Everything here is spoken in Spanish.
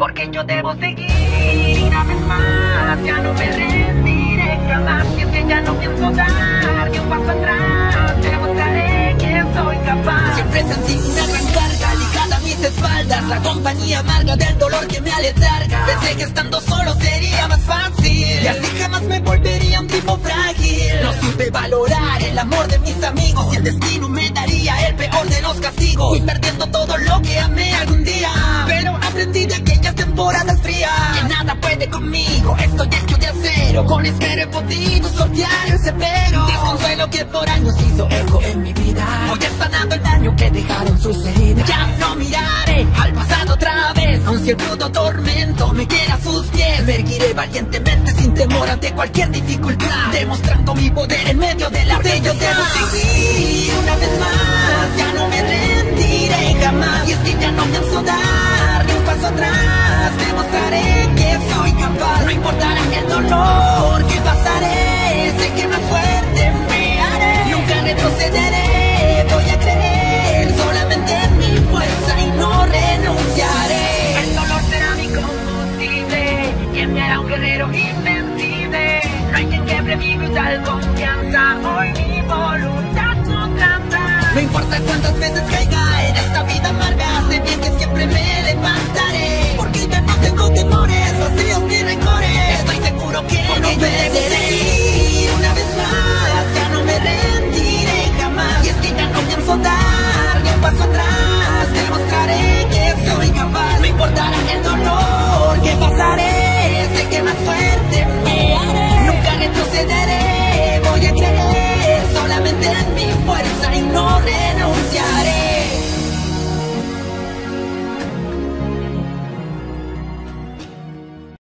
porque yo debo seguir. Una vez más, ya no me rendiré jamás. Y es que ya no pienso dar ni un paso atrás. Demostraré que soy capaz. Siempre sentí una gran carga ligada a mis espaldas La compañía amarga del dolor que me aletarga Pensé que estando solo sería más fácil Y así jamás me volvería un tipo frágil No supe valorar el amor de mis amigos Y el destino me daría el peor de los castigos perdiendo todo Con esmero he podido sortear el severo Desconsuelo que por años hizo eco en mi vida. Voy sanando el daño que dejaron sus heridas. Ya no miraré al pasado otra vez. Aun si el crudo tormento me quiera a sus pies. Me erguiré valientemente sin temor ante cualquier dificultad. Demostrando mi poder en medio de la de yo debo seguir una vez más guerrero invencible No hay quien quiebre mi brutal confianza. Hoy mi voluntad no tranza No importa cuántas veces caiga